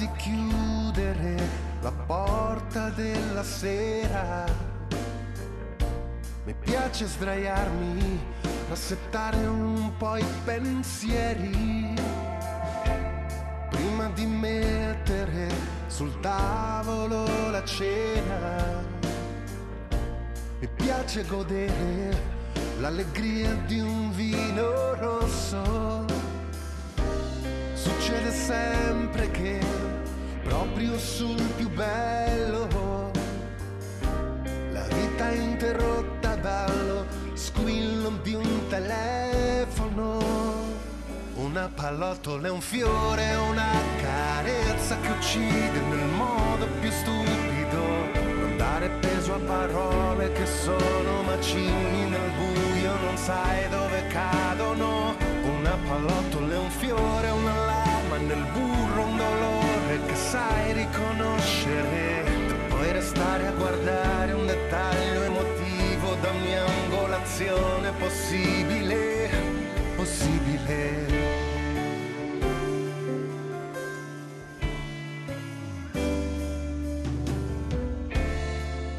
di chiudere la porta della sera. Mi piace sdraiarmi, rassettare un po' i pensieri. Prima di mettere sul tavolo la cena. Mi piace godere l'allegria di un vino rosso. Succede sempre che proprio sul più bello la vita interrotta dallo squillo di un telefono. Una pallottola è un fiore, una carezza che uccide nel modo più stupido. Non dare peso a parole che sono macigni nel buio, non sai dove cadono. Una pallottola è un fiore, una lama nel che sai riconoscere. Poi restare a guardare un dettaglio emotivo da ogni angolazione possibile, possibile.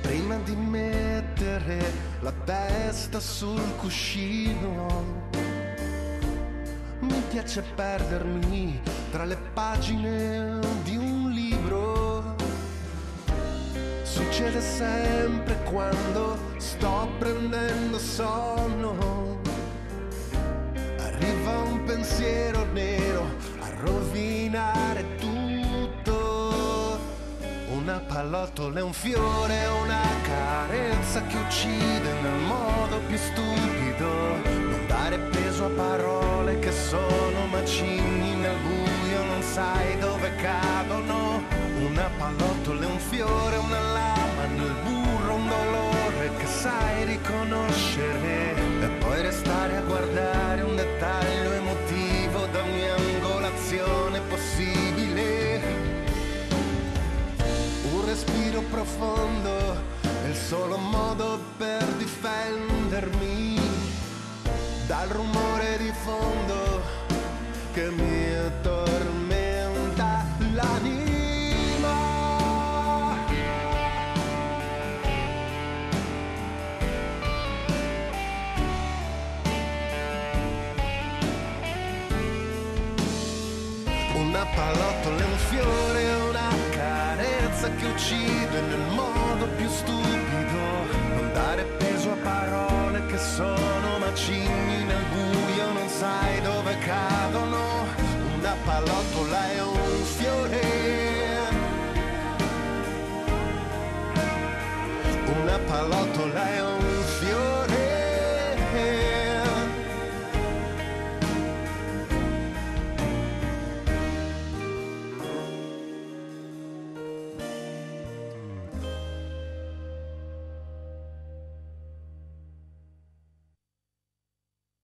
Prima di mettere la testa sul cuscino, mi piace perdermi tra le pagine di un Succede sempre quando sto prendendo sonno. Arriva un pensiero nero a rovinare tutto. Una pallottola è un fiore, una carezza che uccide nel modo più stupido. Profondo è il solo modo per difendermi dal rumore di fondo che mi addormenta l'anima. Una pallottola un fiore, una carezza che uccide nel modo più stupido. Non dare peso a parole che sono macigni nel buio, non sai dove cadono. Una pallottola è un fiore. Una pallottola è un